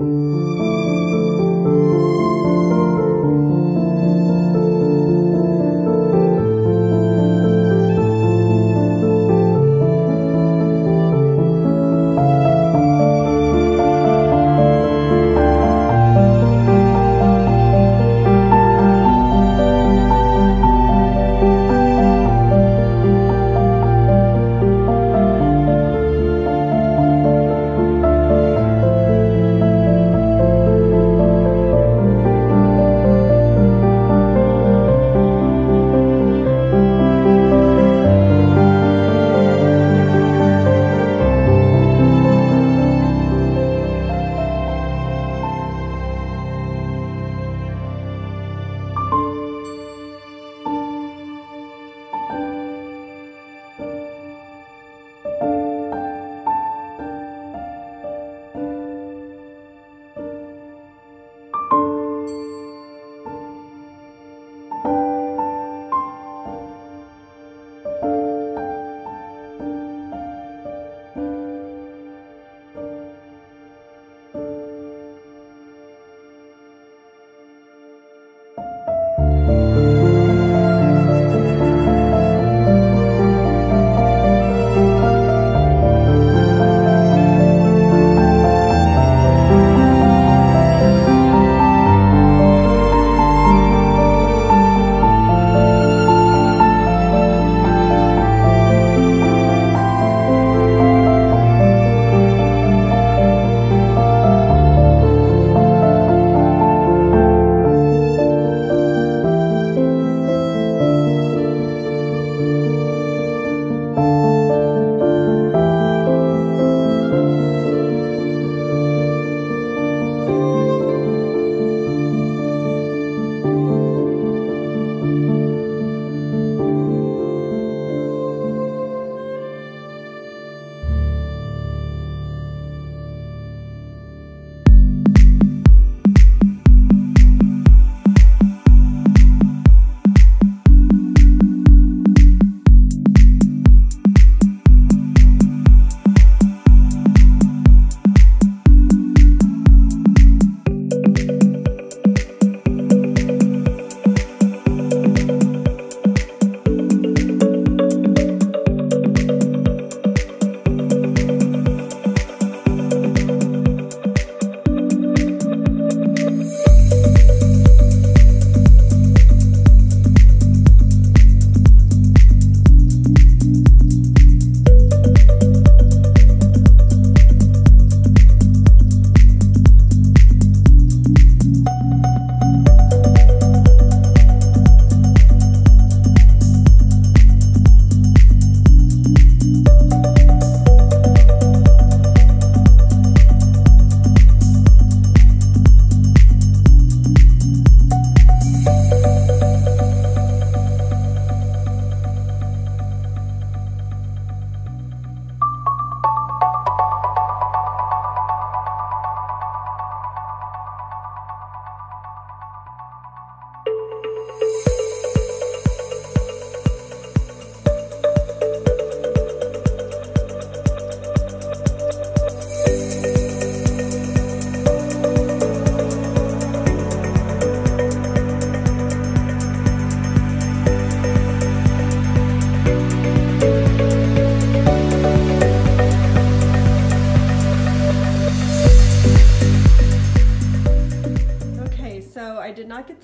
you.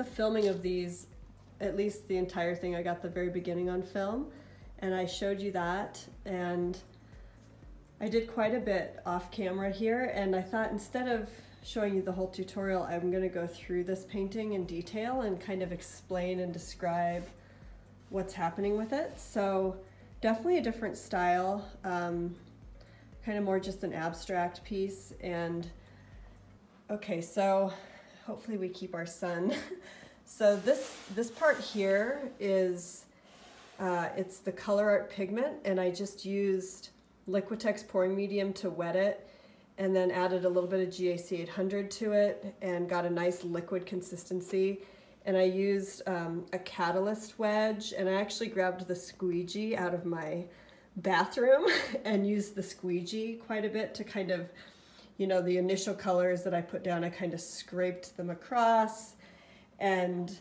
Filming of these, at least the entire thing, I got the very beginning on film and I showed you that and I did quite a bit off camera here and I thought instead of showing you the whole tutorial, I'm gonna go through this painting in detail and kind of explain and describe what's happening with it. So definitely a different style, um, kind of more just an abstract piece. And okay, so hopefully we keep our sun. so this, this part here is, uh, it's the color art pigment and I just used Liquitex pouring medium to wet it and then added a little bit of GAC 800 to it and got a nice liquid consistency. And I used um, a catalyst wedge and I actually grabbed the squeegee out of my bathroom and used the squeegee quite a bit to kind of, you know, the initial colors that I put down, I kind of scraped them across. And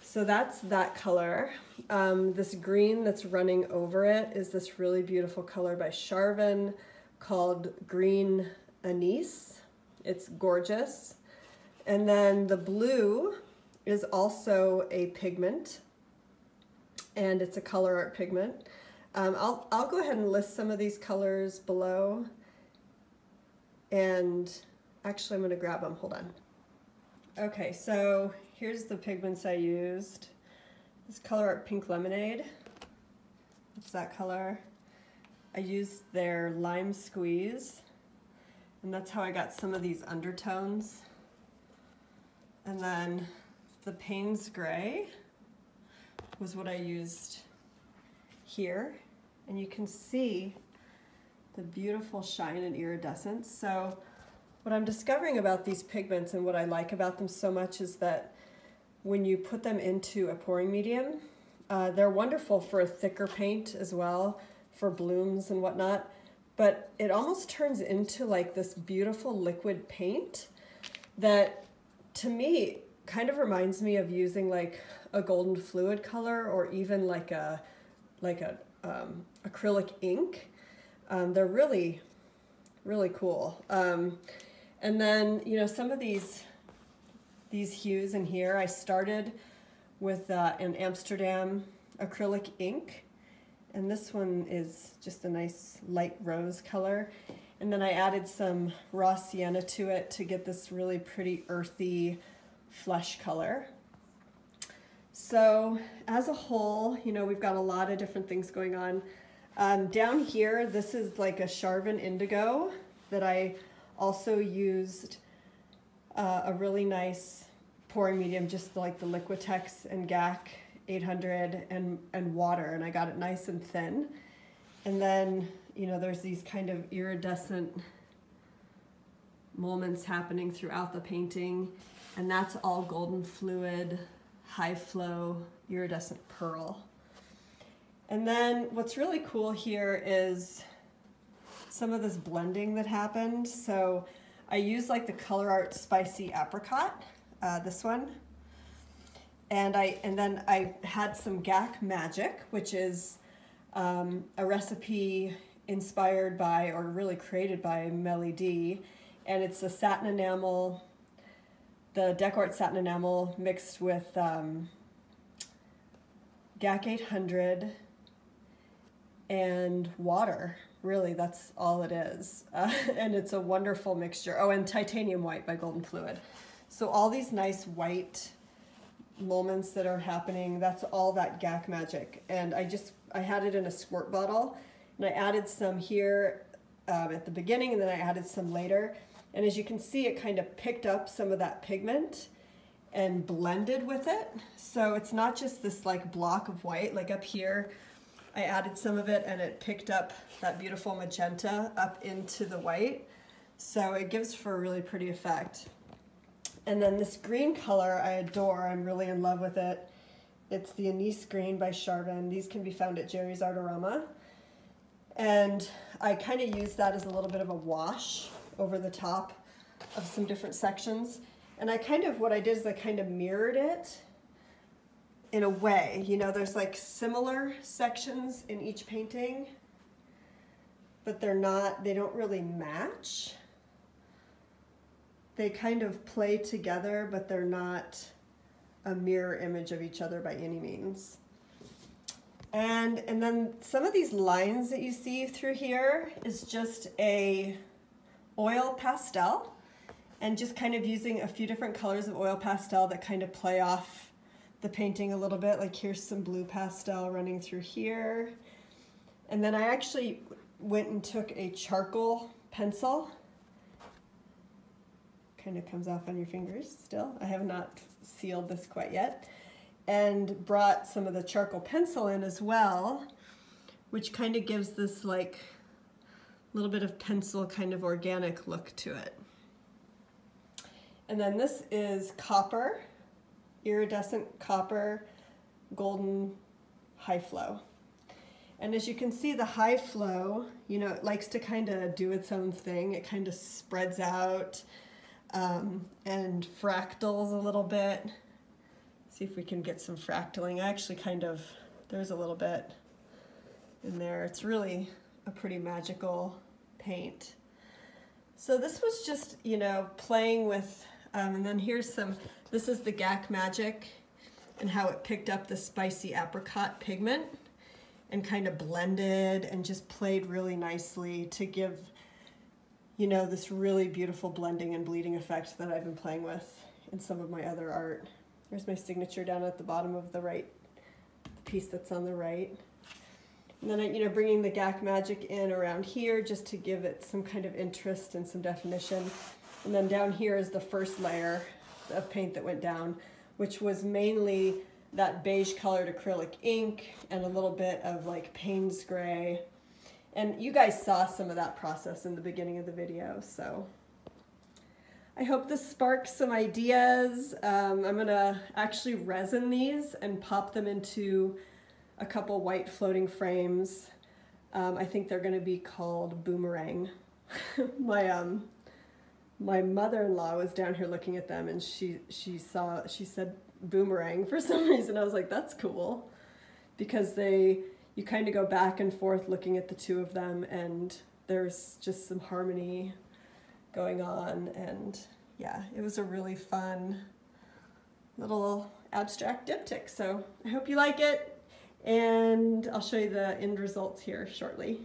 so that's that color. Um, this green that's running over it is this really beautiful color by Charvin called Green Anise. It's gorgeous. And then the blue is also a pigment and it's a color art pigment. Um, I'll, I'll go ahead and list some of these colors below and actually I'm to grab them. Hold on. Okay, so here's the pigments I used. This color art pink lemonade. It's that color. I used their lime squeeze and that's how I got some of these undertones. And then the Payne's Gray was what I used here. And you can see the beautiful shine and iridescence. So what I'm discovering about these pigments and what I like about them so much is that when you put them into a pouring medium, uh, they're wonderful for a thicker paint as well for blooms and whatnot, but it almost turns into like this beautiful liquid paint that to me kind of reminds me of using like a golden fluid color or even like a like a um, acrylic ink. Um, they're really, really cool. Um, and then, you know, some of these, these hues in here, I started with uh, an Amsterdam acrylic ink and this one is just a nice light rose color. And then I added some raw sienna to it to get this really pretty earthy flesh color. So as a whole, you know, we've got a lot of different things going on. Um, down here, this is like a Charvin Indigo that I also used uh, a really nice pouring medium, just like the Liquitex and GAC 800 and, and water and I got it nice and thin. And then, you know, there's these kind of iridescent moments happening throughout the painting and that's all golden fluid, high flow, iridescent pearl. And then what's really cool here is some of this blending that happened. So I used like the Color Art Spicy Apricot, uh, this one, and I and then I had some GAC Magic, which is um, a recipe inspired by or really created by MelyD, and it's a satin enamel, the DecoArt satin enamel mixed with um, GAC 800 and water. Really, that's all it is. Uh, and it's a wonderful mixture. Oh, and titanium white by Golden Fluid. So all these nice white moments that are happening. That's all that GAC magic. And I just, I had it in a squirt bottle and I added some here um, at the beginning and then I added some later. And as you can see, it kind of picked up some of that pigment and blended with it. So it's not just this like block of white, like up here, I added some of it and it picked up that beautiful magenta up into the white. So it gives for a really pretty effect. And then this green color I adore. I'm really in love with it. It's the Anise Green by Charvin. These can be found at Jerry's Artarama. And I kind of use that as a little bit of a wash over the top of some different sections. And I kind of, what I did is I kind of mirrored it in a way. You know, there's like similar sections in each painting, but they're not, they don't really match they kind of play together, but they're not a mirror image of each other by any means. And, and then some of these lines that you see through here is just a oil pastel and just kind of using a few different colors of oil pastel that kind of play off the painting a little bit. Like here's some blue pastel running through here. And then I actually went and took a charcoal pencil. Kind of comes off on your fingers still. I have not sealed this quite yet. And brought some of the charcoal pencil in as well, which kind of gives this like little bit of pencil kind of organic look to it. And then this is copper, iridescent copper, golden high flow. And as you can see, the high flow, you know, it likes to kind of do its own thing. It kind of spreads out um, and fractals a little bit. See if we can get some fractaling. I actually kind of, there's a little bit in there. It's really a pretty magical paint. So this was just, you know, playing with um, and then here's some, this is the GAC Magic and how it picked up the spicy apricot pigment and kind of blended and just played really nicely to give, you know, this really beautiful blending and bleeding effect that I've been playing with in some of my other art. There's my signature down at the bottom of the right piece that's on the right. And then, you know, bringing the GAC Magic in around here just to give it some kind of interest and some definition. And then down here is the first layer of paint that went down, which was mainly that beige colored acrylic ink and a little bit of like Payne's gray. And you guys saw some of that process in the beginning of the video, so. I hope this sparks some ideas. Um, I'm gonna actually resin these and pop them into a couple white floating frames. Um, I think they're gonna be called Boomerang. My um, my mother-in-law was down here looking at them and she she saw she said boomerang for some reason. I was like that's cool. Because they you kind of go back and forth looking at the two of them and there's just some harmony going on and yeah it was a really fun little abstract diptych. So i hope you like it and i'll show you the end results here shortly